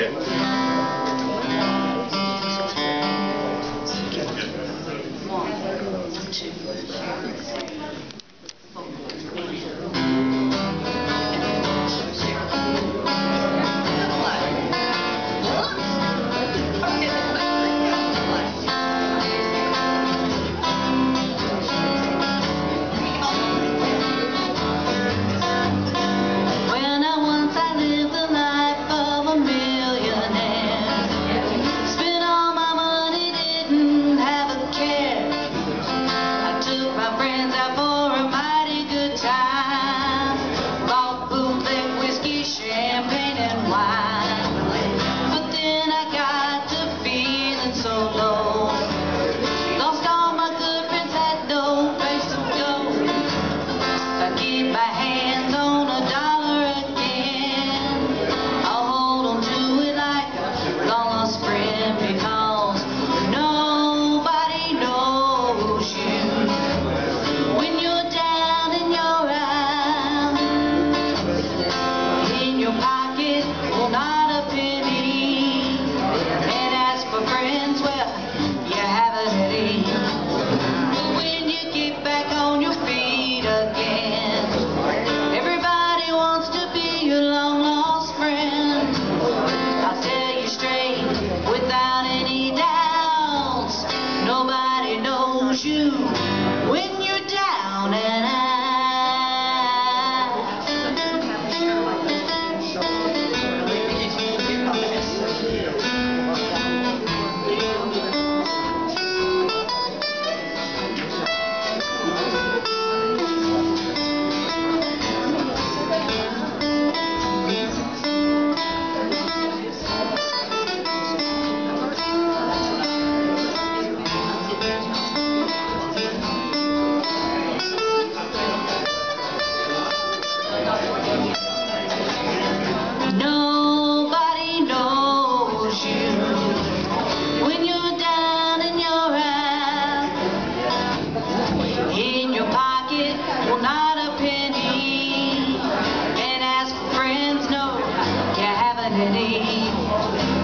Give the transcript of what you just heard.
Okay. friends, well, you have a headache. But when you get back on your feet again, everybody wants to be your long lost friend. I'll tell you straight, without any doubts, nobody knows you. Thank you.